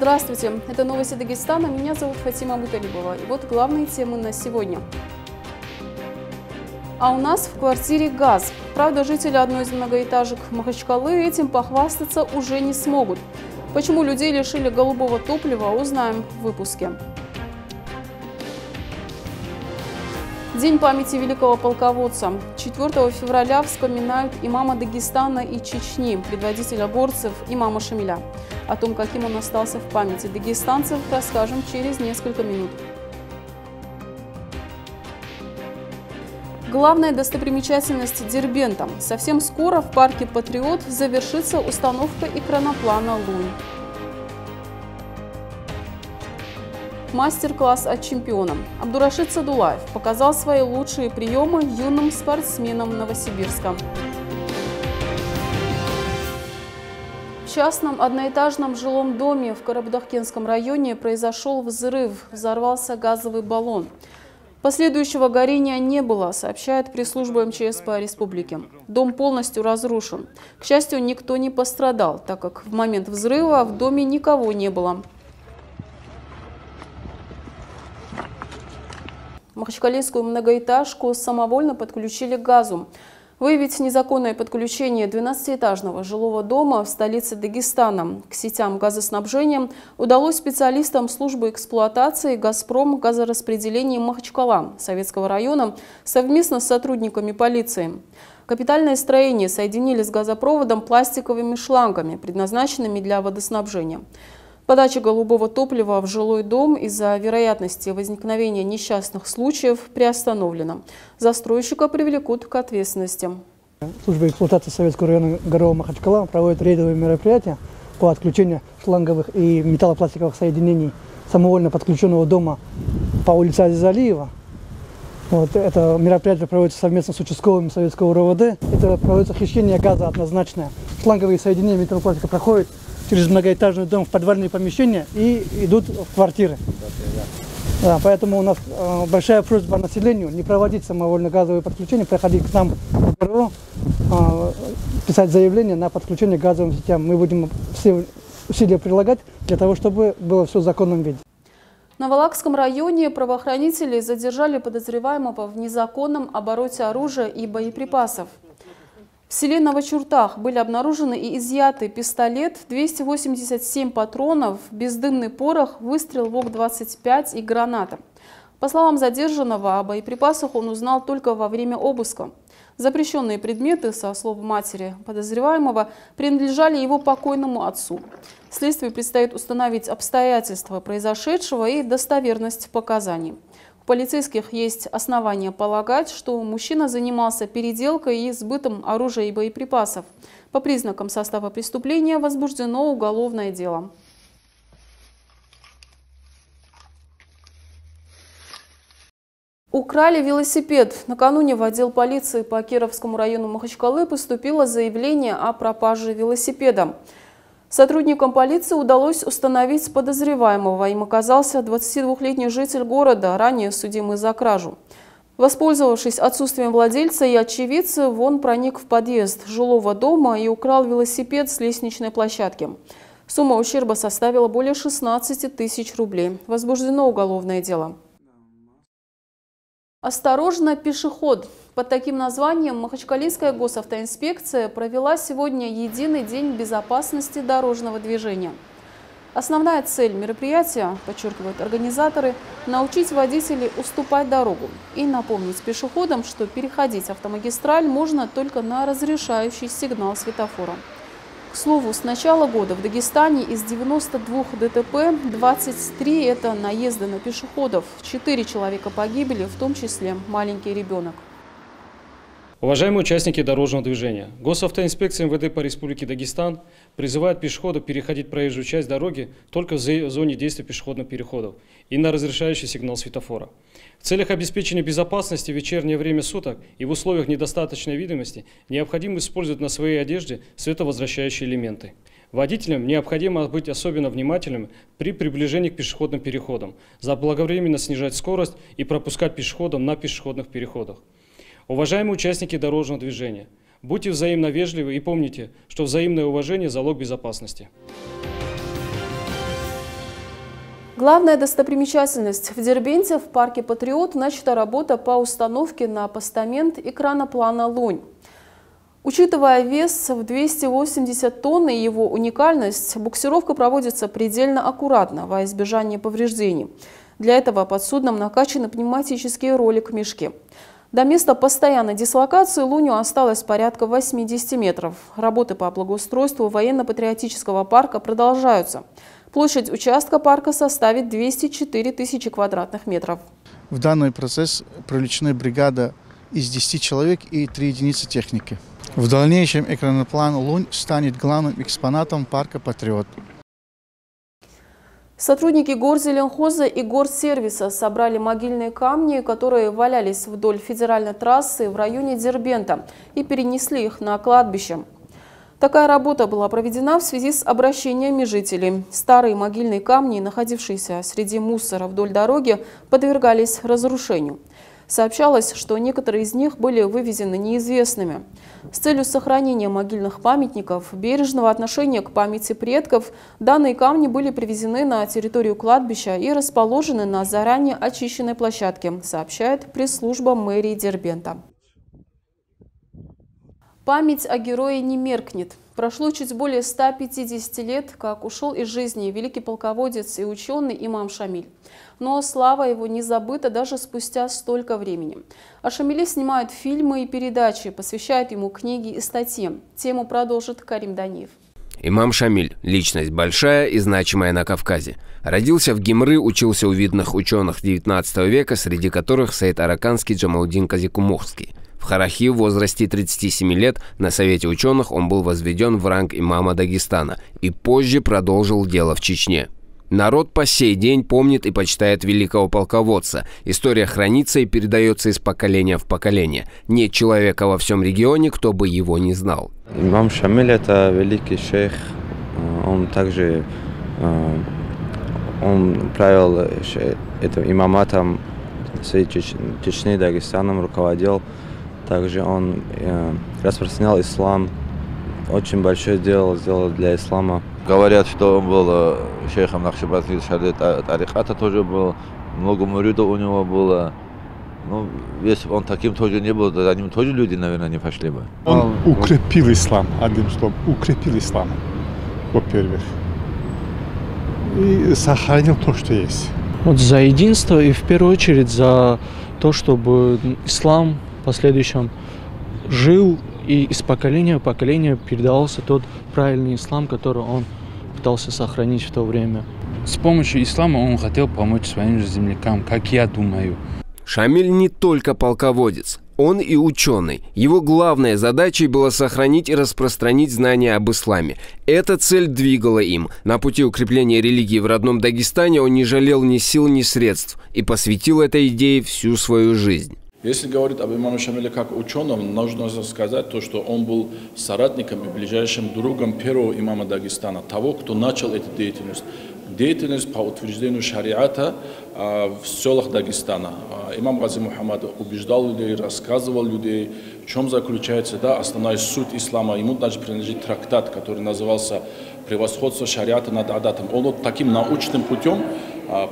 Здравствуйте, это новости Дагестана, меня зовут Фатима Муталибова. И вот главные темы на сегодня. А у нас в квартире газ. Правда, жители одной из многоэтажек Махачкалы этим похвастаться уже не смогут. Почему людей лишили голубого топлива, узнаем в выпуске. День памяти великого полководца. 4 февраля вспоминают имама Дагестана и Чечни, предводителя горцев имама Шамиля. О том, каким он остался в памяти дагестанцев, расскажем через несколько минут. Главная достопримечательность Дербента. Совсем скоро в парке «Патриот» завершится установка экраноплана «Лунь». Мастер-класс от чемпиона. Абдурашид Садулаев показал свои лучшие приемы юным спортсменам Новосибирска. В частном одноэтажном жилом доме в Карабдахкенском районе произошел взрыв, взорвался газовый баллон. Последующего горения не было, сообщает пресс-служба МЧС по республике. Дом полностью разрушен. К счастью, никто не пострадал, так как в момент взрыва в доме никого не было. Махачкалинскую многоэтажку самовольно подключили к газу. Выявить незаконное подключение 12-этажного жилого дома в столице Дагестана к сетям газоснабжения удалось специалистам службы эксплуатации «Газпром» газораспределения Махачкала Советского района совместно с сотрудниками полиции. Капитальное строение соединили с газопроводом пластиковыми шлангами, предназначенными для водоснабжения. Подача голубого топлива в жилой дом из-за вероятности возникновения несчастных случаев приостановлена. Застройщика привлекут к ответственности. Служба эксплуатации Советского района города Махачкала проводит рейдовые мероприятия по отключению шланговых и металлопластиковых соединений самовольно подключенного дома по улице Азизалиева. Вот, это мероприятие проводится совместно с участковым советского РОВД. Это проводится хищение газа однозначное. Шланговые соединения металлопластика проходят через многоэтажный дом в подвальные помещения и идут в квартиры. Да, поэтому у нас э, большая просьба населению не проводить самовольно газовые подключения, приходить к нам в ГРО, э, писать заявление на подключение к газовым сетям. Мы будем все усилия прилагать для того, чтобы было все в законном виде. На Валакском районе правоохранители задержали подозреваемого в незаконном обороте оружия и боеприпасов. В селе Новочуртах были обнаружены и изъяты пистолет, 287 патронов, бездымный порох, выстрел ВОК-25 и граната. По словам задержанного, о боеприпасах он узнал только во время обыска. Запрещенные предметы, со слов матери подозреваемого, принадлежали его покойному отцу. Следствию предстоит установить обстоятельства произошедшего и достоверность показаний полицейских есть основания полагать, что мужчина занимался переделкой и сбытом оружия и боеприпасов. По признакам состава преступления возбуждено уголовное дело. Украли велосипед. Накануне в отдел полиции по Кировскому району Махачкалы поступило заявление о пропаже велосипеда. Сотрудникам полиции удалось установить подозреваемого. Им оказался 22-летний житель города, ранее судимый за кражу. Воспользовавшись отсутствием владельца и очевидца, он проник в подъезд жилого дома и украл велосипед с лестничной площадки. Сумма ущерба составила более 16 тысяч рублей. Возбуждено уголовное дело. Осторожно, пешеход! Под таким названием Махачкалинская госавтоинспекция провела сегодня единый день безопасности дорожного движения. Основная цель мероприятия, подчеркивают организаторы, научить водителей уступать дорогу и напомнить пешеходам, что переходить автомагистраль можно только на разрешающий сигнал светофора. К слову, с начала года в Дагестане из 92 ДТП 23 – это наезды на пешеходов. Четыре человека погибли, в том числе маленький ребенок. Уважаемые участники дорожного движения, Госавтоинспекция МВД по Республике Дагестан призывает пешеходов переходить проезжую часть дороги только в зоне действия пешеходных переходов и на разрешающий сигнал светофора. В целях обеспечения безопасности в вечернее время суток и в условиях недостаточной видимости необходимо использовать на своей одежде световозвращающие элементы. Водителям необходимо быть особенно внимательными при приближении к пешеходным переходам, заблаговременно снижать скорость и пропускать пешеходов на пешеходных переходах. Уважаемые участники дорожного движения, будьте взаимно вежливы и помните, что взаимное уважение – залог безопасности. Главная достопримечательность в Дербенте в парке «Патриот» начата работа по установке на постамент экрана плана «Лунь». Учитывая вес в 280 тонн и его уникальность, буксировка проводится предельно аккуратно во избежание повреждений. Для этого под судном накачаны пневматические ролик-мешки. До места постоянной дислокации Луню осталось порядка 80 метров. Работы по благоустройству военно-патриотического парка продолжаются. Площадь участка парка составит 204 тысячи квадратных метров. В данный процесс привлечена бригада из 10 человек и 3 единицы техники. В дальнейшем экранный план «Лунь» станет главным экспонатом парка «Патриот». Сотрудники горзеленхоза и горсервиса собрали могильные камни, которые валялись вдоль федеральной трассы в районе Дербента и перенесли их на кладбище. Такая работа была проведена в связи с обращениями жителей. Старые могильные камни, находившиеся среди мусора вдоль дороги, подвергались разрушению. Сообщалось, что некоторые из них были вывезены неизвестными. С целью сохранения могильных памятников, бережного отношения к памяти предков, данные камни были привезены на территорию кладбища и расположены на заранее очищенной площадке, сообщает пресс-служба мэрии Дербента. Память о герое не меркнет. Прошло чуть более 150 лет, как ушел из жизни великий полководец и ученый имам Шамиль. Но слава его не забыта даже спустя столько времени. О Шамиле снимают фильмы и передачи, посвящают ему книги и статьи. Тему продолжит Карим Даниев. Имам Шамиль – личность большая и значимая на Кавказе. Родился в Гимры, учился у видных ученых XIX века, среди которых Саид Араканский, Джамалдин Казикумухский. В Харахи в возрасте 37 лет на Совете ученых он был возведен в ранг имама Дагестана и позже продолжил дело в Чечне. Народ по сей день помнит и почитает великого полководца. История хранится и передается из поколения в поколение. Нет человека во всем регионе, кто бы его не знал. Имам Шамиль – это великий шейх. Он также он правил этим имаматом Чечни, Дагестаном, руководил. Также он э, распространял ислам, очень большое дело сделал для ислама. Говорят, что он был э, шейхом Нахшибазли Шады Тариката тоже был, много муридов у него было. Ну, если бы он таким тоже не был, то за ним тоже люди, наверное, не пошли бы. Он укрепил ислам, одним словом, укрепил ислам, во-первых. И сохранил то, что есть. Вот за единство и в первую очередь за то, чтобы ислам последующем жил и из поколения в поколение передавался тот правильный ислам, который он пытался сохранить в то время. С помощью ислама он хотел помочь своим же землякам, как я думаю. Шамиль не только полководец, он и ученый. Его главной задачей было сохранить и распространить знания об исламе. Эта цель двигала им. На пути укрепления религии в родном Дагестане он не жалел ни сил, ни средств и посвятил этой идее всю свою жизнь. Если говорить об имаме Шамиле как ученом, нужно сказать то, что он был соратником и ближайшим другом первого имама Дагестана, того, кто начал эту деятельность. Деятельность по утверждению шариата а, в селах Дагестана. А, имам Гази Мухаммад убеждал людей, рассказывал людей, в чем заключается да, основная суть ислама. Ему даже принадлежит трактат, который назывался «Превосходство шариата над адатом». Он вот таким научным путем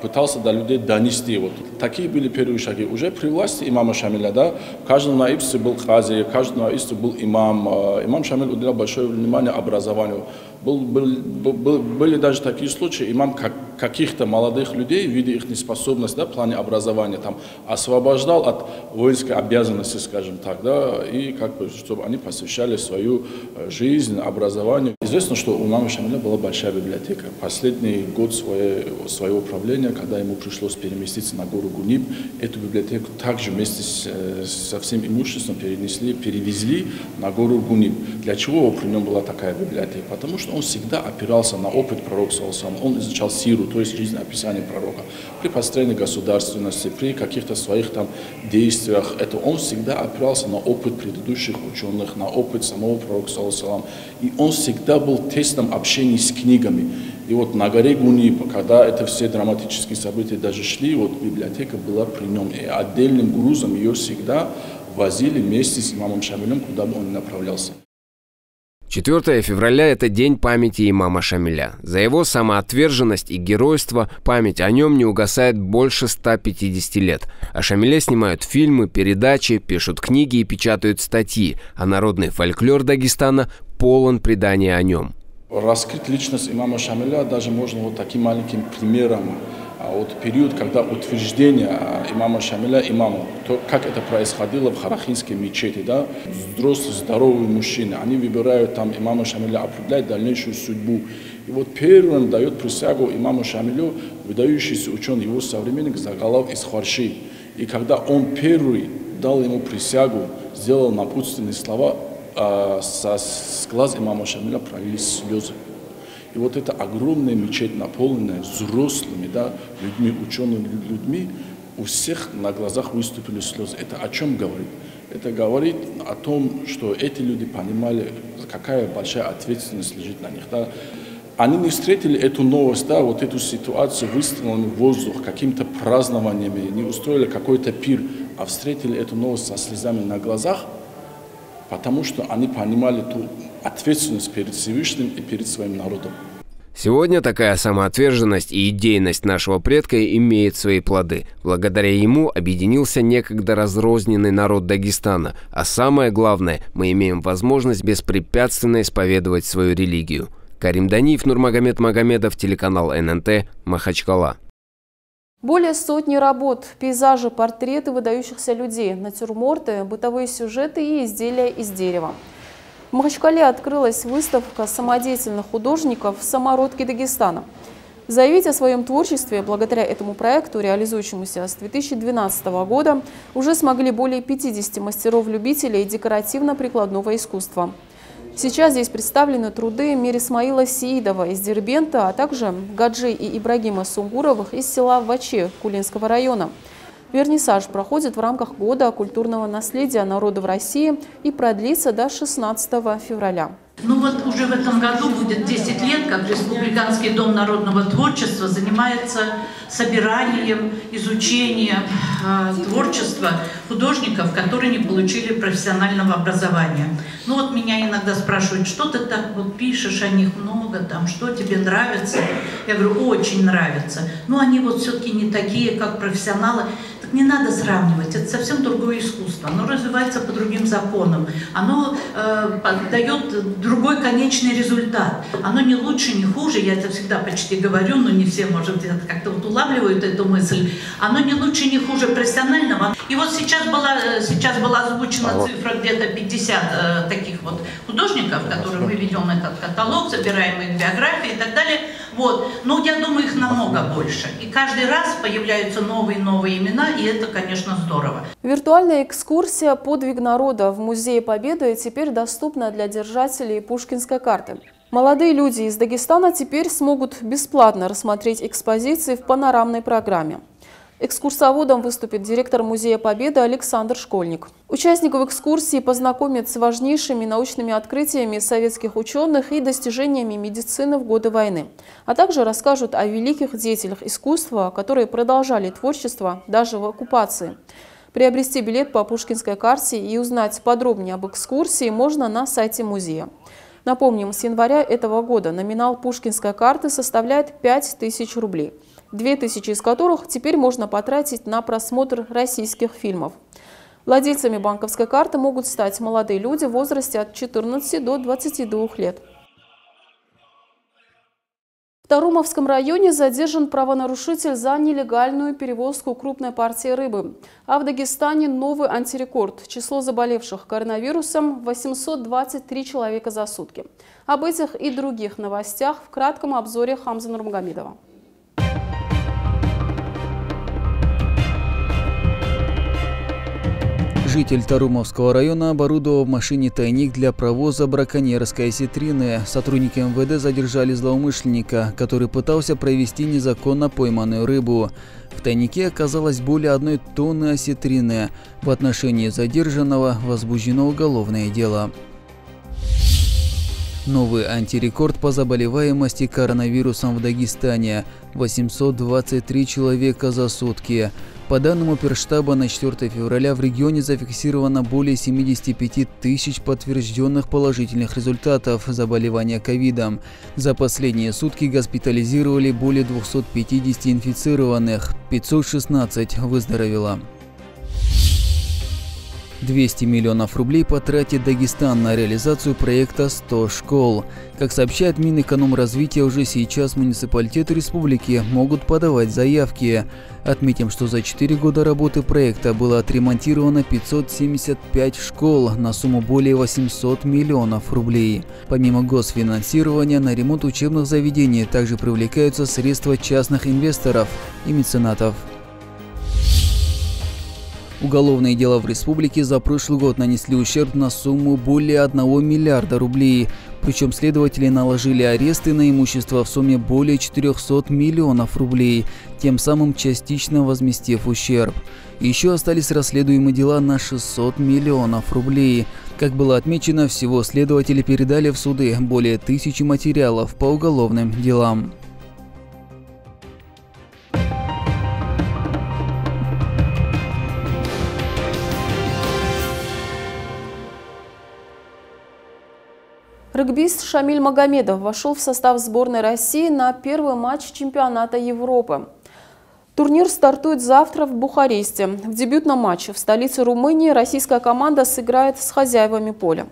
пытался до людей донести. Вот такие были первые шаги. Уже при власти имама Шамиля, да, в каждом наибстве был хази, в каждом наибстве был имам. А, имам Шамиль уделял большое внимание образованию. Был, был, был, были даже такие случаи, имам как, каких-то молодых людей, видя их неспособность да, в плане образования, там, освобождал от воинской обязанности, скажем так, да, и как бы, чтобы они посвящали свою э, жизнь образованию. Известно, что у имама Шамиля была большая библиотека. Последний год своего, своего правления, когда ему пришлось переместиться на гору Гуниб, эту библиотеку также вместе с, э, со всем имуществом перенесли, перевезли на гору Гуниб. Для чего при нем была такая библиотека? Потому что он всегда опирался на опыт пророка, он изучал сиру, то есть жизнеописание пророка. При построении государственности, при каких-то своих там действиях, это он всегда опирался на опыт предыдущих ученых, на опыт самого пророка, и он всегда был в тесном общении с книгами. И вот на горе Гуни, когда это все драматические события даже шли, вот библиотека была при нем, и отдельным грузом ее всегда возили вместе с имамом Шамилем, куда бы он направлялся. 4 февраля – это день памяти имама Шамиля. За его самоотверженность и геройство память о нем не угасает больше 150 лет. О Шамиле снимают фильмы, передачи, пишут книги и печатают статьи, а народный фольклор Дагестана полон преданий о нем. Раскрыть личность имама Шамиля даже можно вот таким маленьким примером а вот период, когда утверждение имама Шамиля имамом, то, как это происходило в Харахинской мечети, да, взрослые, здоровые мужчины, они выбирают там имама Шамиля, определяют дальнейшую судьбу. И вот первым дает присягу имаму Шамилю выдающийся ученый, его современник Загалав из Харши. И когда он первый дал ему присягу, сделал напутственные слова, а, со, с глаз имама Шамиля пролились слезы. И вот эта огромная мечеть, наполненная взрослыми да, людьми, учеными людьми, у всех на глазах выступили слезы. Это о чем говорит? Это говорит о том, что эти люди понимали, какая большая ответственность лежит на них. Да? Они не встретили эту новость, да, вот эту ситуацию выстрелами в воздух, какими-то празднованиями, не устроили какой-то пир, а встретили эту новость со слезами на глазах, потому что они понимали ту ответственность перед Всевышним и перед своим народом. Сегодня такая самоотверженность и идейность нашего предка имеет свои плоды. Благодаря ему объединился некогда разрозненный народ Дагестана, а самое главное, мы имеем возможность беспрепятственно исповедовать свою религию. Карим Даниев, Нурмагомед Магомедов, телеканал ННТ, Махачкала. Более сотни работ, пейзажи, портреты выдающихся людей, натюрморты, бытовые сюжеты и изделия из дерева. В Махачкале открылась выставка самодеятельных художников «Самородки Дагестана». Заявить о своем творчестве благодаря этому проекту, реализующемуся с 2012 года, уже смогли более 50 мастеров-любителей декоративно-прикладного искусства. Сейчас здесь представлены труды Мирисмаила Сиидова из Дербента, а также Гаджи и Ибрагима Сунгуровых из села Ваче Кулинского района – Вернисаж проходит в рамках Года культурного наследия народа в России и продлится до 16 февраля. Ну вот уже в этом году будет 10 лет, как Республиканский дом народного творчества занимается собиранием, изучением э, творчества художников, которые не получили профессионального образования. Ну вот меня иногда спрашивают, что ты так вот пишешь о них много, там, что тебе нравится? Я говорю, очень нравится. Но они вот все-таки не такие, как профессионалы. Так не надо сравнивать, это совсем другое искусство. Оно развивается по другим законам. Оно э, дает другой конечный результат. Оно не лучше, не хуже, я это всегда почти говорю, но не все, может быть, как-то вот улавливают эту мысль. Оно не лучше, не хуже профессионального. И вот сейчас была, э, сейчас была озвучена а цифра где-то 50 э, таких вот художников, которые мы ведем этот каталог, собираем их биографии и так далее. Вот. Но я думаю, их намного больше. И каждый раз появляются новые-новые имена, и это, конечно, здорово. Виртуальная экскурсия «Подвиг народа» в Музее Победы теперь доступна для держателей Пушкинской карты. Молодые люди из Дагестана теперь смогут бесплатно рассмотреть экспозиции в панорамной программе. Экскурсоводом выступит директор Музея Победы Александр Школьник. Участников экскурсии познакомят с важнейшими научными открытиями советских ученых и достижениями медицины в годы войны, а также расскажут о великих деятелях искусства, которые продолжали творчество даже в оккупации. Приобрести билет по Пушкинской карте и узнать подробнее об экскурсии можно на сайте музея. Напомним, с января этого года номинал Пушкинской карты составляет 5000 рублей – 2000 из которых теперь можно потратить на просмотр российских фильмов. Владельцами банковской карты могут стать молодые люди в возрасте от 14 до 22 лет. В Тарумовском районе задержан правонарушитель за нелегальную перевозку крупной партии рыбы. А в Дагестане новый антирекорд. Число заболевших коронавирусом – 823 человека за сутки. Об этих и других новостях в кратком обзоре Хамза Нурмагомедова. Житель Тарумовского района оборудовал в машине тайник для провоза браконьерской осетрины. Сотрудники МВД задержали злоумышленника, который пытался провести незаконно пойманную рыбу. В тайнике оказалось более одной тонны осетрины. В отношении задержанного возбуждено уголовное дело. Новый антирекорд по заболеваемости коронавирусом в Дагестане – 823 человека за сутки. По данным оперштаба, на 4 февраля в регионе зафиксировано более 75 тысяч подтвержденных положительных результатов заболевания ковидом. За последние сутки госпитализировали более 250 инфицированных, 516 выздоровело. 200 миллионов рублей потратит Дагестан на реализацию проекта «100 школ». Как сообщает Минэкономразвития, уже сейчас муниципалитеты республики могут подавать заявки. Отметим, что за 4 года работы проекта было отремонтировано 575 школ на сумму более 800 миллионов рублей. Помимо госфинансирования, на ремонт учебных заведений также привлекаются средства частных инвесторов и меценатов. Уголовные дела в республике за прошлый год нанесли ущерб на сумму более 1 миллиарда рублей. Причем следователи наложили аресты на имущество в сумме более 400 миллионов рублей, тем самым частично возместив ущерб. Еще остались расследуемые дела на 600 миллионов рублей. Как было отмечено, всего следователи передали в суды более тысячи материалов по уголовным делам. Регбист Шамиль Магомедов вошел в состав сборной России на первый матч чемпионата Европы. Турнир стартует завтра в Бухаресте. В дебютном матче в столице Румынии российская команда сыграет с хозяевами поля.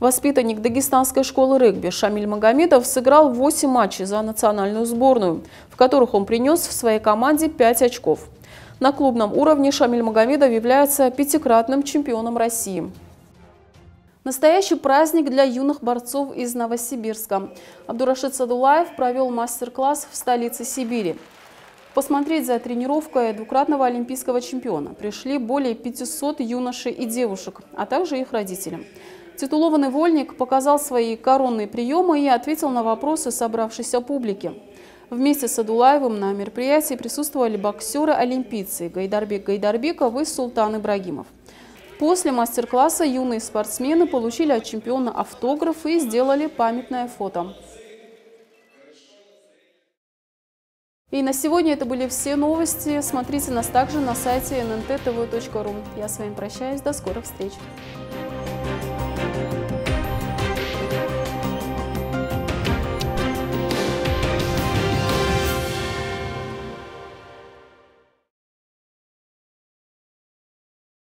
Воспитанник дагестанской школы регби Шамиль Магомедов сыграл 8 матчей за национальную сборную, в которых он принес в своей команде 5 очков. На клубном уровне Шамиль Магомедов является пятикратным чемпионом России. Настоящий праздник для юных борцов из Новосибирска. Абдурашид Садулаев провел мастер-класс в столице Сибири. Посмотреть за тренировкой двукратного олимпийского чемпиона пришли более 500 юношей и девушек, а также их родители. Титулованный вольник показал свои коронные приемы и ответил на вопросы собравшейся публики. Вместе с Адулаевым на мероприятии присутствовали боксеры-олимпийцы Гайдарбек Гайдарбеков и Султан Ибрагимов. После мастер-класса юные спортсмены получили от чемпиона автограф и сделали памятное фото. И на сегодня это были все новости. Смотрите нас также на сайте nntv.ru. Я с вами прощаюсь. До скорых встреч.